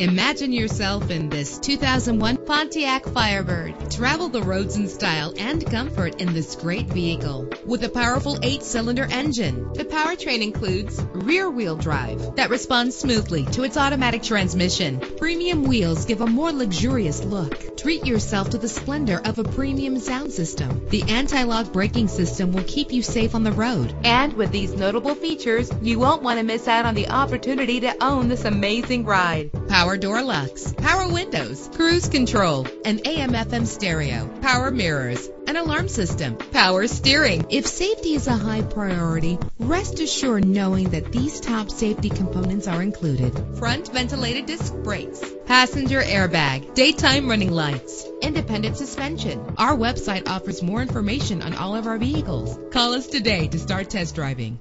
Imagine yourself in this 2001 Pontiac Firebird. Travel the roads in style and comfort in this great vehicle. With a powerful eight-cylinder engine, the powertrain includes rear-wheel drive that responds smoothly to its automatic transmission. Premium wheels give a more luxurious look. Treat yourself to the splendor of a premium sound system. The anti-lock braking system will keep you safe on the road. And with these notable features, you won't want to miss out on the opportunity to own this amazing ride. Power door locks, power windows, cruise control, an AM FM stereo, power mirrors, an alarm system, power steering. If safety is a high priority, rest assured knowing that these top safety components are included. Front ventilated disc brakes, passenger airbag, daytime running lights, independent suspension. Our website offers more information on all of our vehicles. Call us today to start test driving.